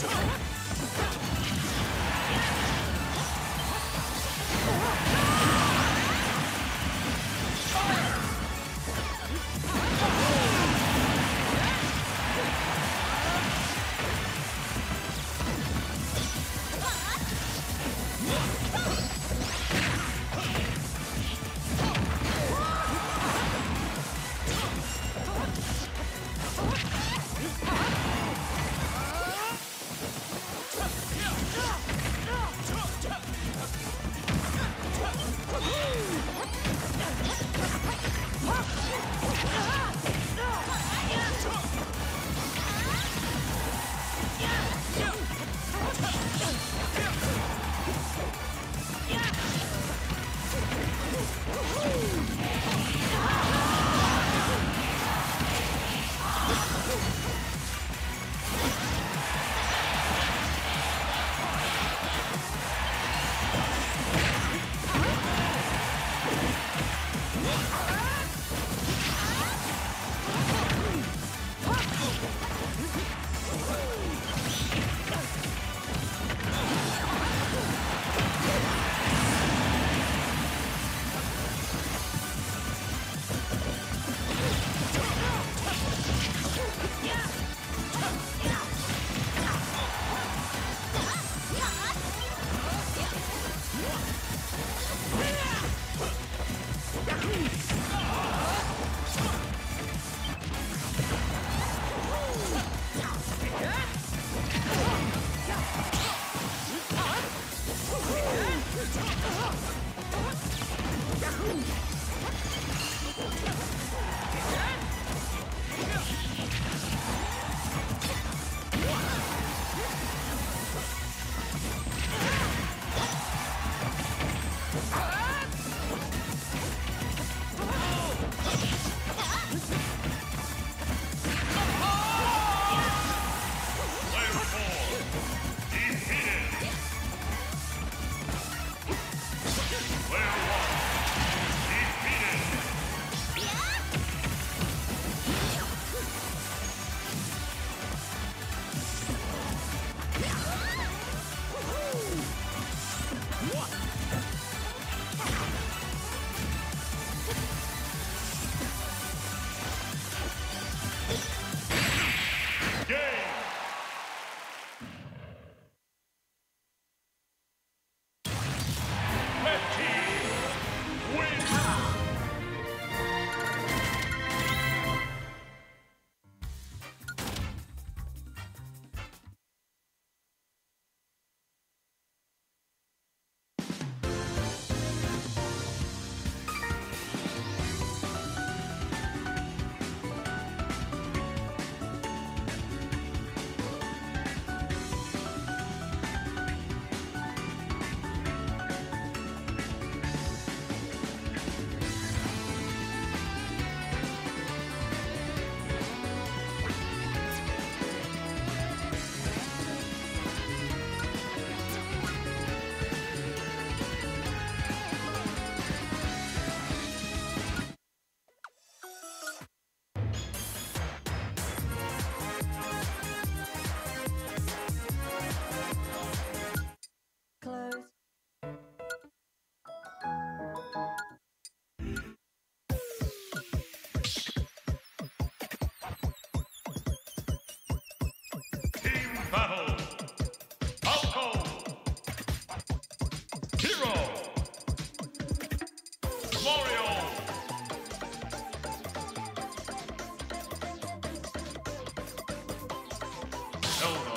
Let's go. over.